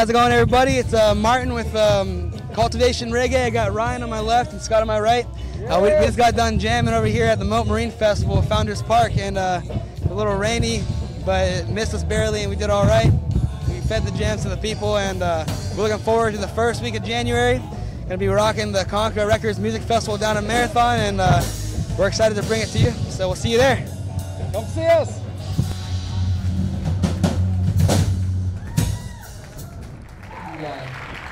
how's it going, everybody? It's uh, Martin with um, Cultivation Reggae. I got Ryan on my left and Scott on my right. Uh, we, we just got done jamming over here at the Moat Marine Festival, Founders Park, and uh, a little rainy, but it missed us barely, and we did all right. We fed the jams to the people, and uh, we're looking forward to the first week of January. Gonna be rocking the Conch Records Music Festival down in Marathon, and uh, we're excited to bring it to you. So we'll see you there. Come see us. love.